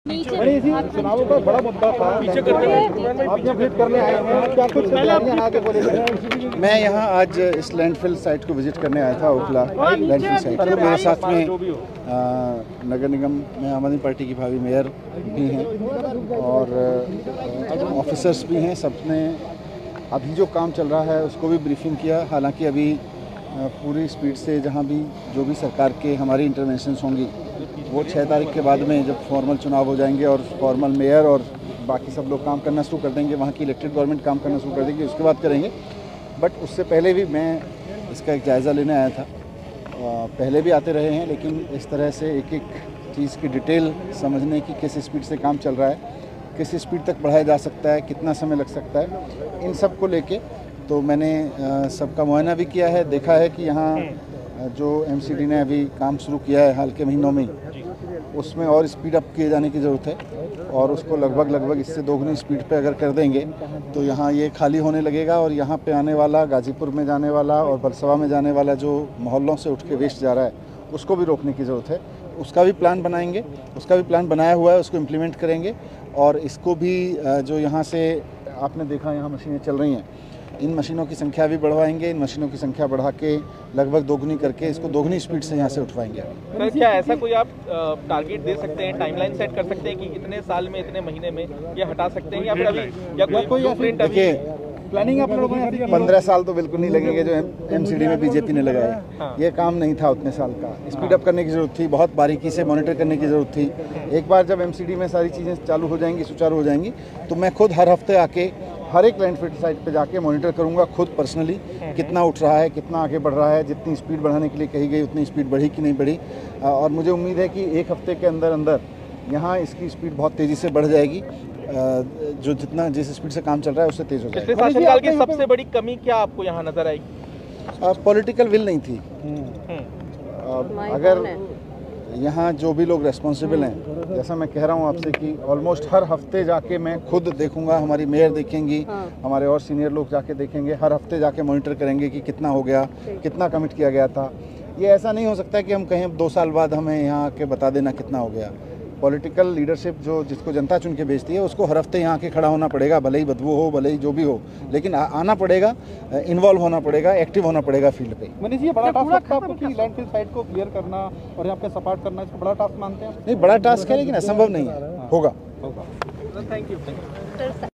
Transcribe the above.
चुनावों का बड़ा मुद्दा था। पीछे आप यहाँ विज़िट करने आए हैं क्या कुछ आगे मैं यहाँ आज इस लैंडफिल साइट को विज़िट करने आया था ओखला लैंडफिल साइट पर मेरे साथ में आ, नगर निगम में आम आदमी पार्टी की भावी मेयर भी हैं और ऑफिसर्स भी हैं सबने अभी जो काम चल रहा है उसको भी ब्रीफिंग किया। हालाँकि अभी पूरी स्पीड से जहाँ भी जो भी सरकार के हमारी इंटरवेंशंस होंगी वो छः तारीख के बाद में जब फॉर्मल चुनाव हो जाएँगे और फॉर्मल मेयर और बाकी सब लोग काम करना शुरू कर देंगे, वहाँ की इलेक्टेड गवर्नमेंट काम करना शुरू कर देंगे, उसके बाद करेंगे। बट उससे पहले भी मैं इसका एक जायज़ा लेने आया था। पहले भी आते रहे हैं, लेकिन इस तरह से एक एक चीज़ की डिटेल समझने की किस स्पीड से काम चल रहा है, किस स्पीड तक बढ़ाया जा सकता है, कितना समय लग सकता है, इन सबको लेके तो मैंने सबका मुआयना भी किया है, देखा है कि यहाँ जो एमसीडी ने अभी काम शुरू किया है हाल के महीनों में उसमें और स्पीड अप किए जाने की ज़रूरत है। और उसको लगभग लगभग इससे दोगुनी स्पीड पे अगर कर देंगे तो यहाँ ये खाली होने लगेगा और यहाँ पे आने वाला, गाजीपुर में जाने वाला और बरसवा में जाने वाला जो मोहल्लों से उठ के वेस्ट जा रहा है, उसको भी रोकने की ज़रूरत है। उसका भी प्लान बनाएँगे, उसका भी प्लान बनाया हुआ है, उसको इम्प्लीमेंट करेंगे और इसको भी जो यहाँ से आपने देखा, यहाँ मशीनें चल रही हैं इन मशीनों की संख्या भी बढ़वाएँगे इन मशीनों की संख्या बढ़ा के लगभग दोगुनी करके इसको दोगुनी स्पीड से यहाँ से उठवाएँगे। सर क्या ऐसा कोई आप टारगेट दे सकते हैं टाइमलाइन सेट कर सकते हैं कि इतने साल में इतने महीने में ये हटा सकते हैं या फिर अभी या कोई कोई अभी? देखिए प्लानिंग आप लोगों ने पंद्रह साल तो बिल्कुल नहीं लगेंगे जो एमसीडी में बीजेपी ने लगाया। हाँ। ये काम नहीं था उतने साल का। स्पीड अप करने की ज़रूरत थी बहुत बारीकी से मॉनिटर करने की ज़रूरत थी। एक बार जब एमसीडी में सारी चीज़ें चालू हो जाएँगी सुचारू हो जाएँगी तो मैं खुद हर हफ़्ते आके हर एक लैंडफिल साइट पे जाके मॉनिटर करूँगा खुद पर्सनली कितना उठ रहा है कितना आगे बढ़ रहा है जितनी स्पीड बढ़ाने के लिए कही गई उतनी स्पीड बढ़ी कि नहीं बढ़ी। और मुझे उम्मीद है कि एक हफ़्ते के अंदर अंदर यहाँ इसकी स्पीड बहुत तेज़ी से बढ़ जाएगी। जो जितना जिस स्पीड से काम चल रहा है उससे तेज़ हो पिछले जाएगा। की सबसे बड़ी कमी क्या आपको यहाँ नज़र आएगी पॉलिटिकल विल नहीं थी। हम्म, अगर यहाँ जो भी लोग रेस्पॉन्सिबल हैं जैसा मैं कह रहा हूँ आपसे कि ऑलमोस्ट हर हफ़्ते जाके मैं खुद देखूँगा हमारी मेयर देखेंगी हाँ। हमारे और सीनियर लोग जाके देखेंगे हर हफ़्ते जाके मॉनिटर करेंगे कि कितना हो गया कितना कमिट किया गया था। ये ऐसा नहीं हो सकता कि हम कहें दो साल बाद हमें यहाँ के बता देना कितना हो गया। पॉलिटिकल लीडरशिप जो जिसको जनता चुन के भेजती है उसको हर हफ़्ते यहाँ आके खड़ा होना पड़ेगा भले ही बदबू हो भले ही जो भी हो। लेकिन आ, आना पड़ेगा इन्वॉल्व होना पड़ेगा एक्टिव होना पड़ेगा फ़ील्ड पे। मनीष ये बड़ा टास्क लगता है आपको कि लैंडफिल साइट को क्लियर करना और यहाँ पे सपोर्ट करना इसको बड़ा टास्क मानते हैं? नहीं बड़ा टास्क है लेकिन असंभव नहीं है। होगा। होगा। Thank you sir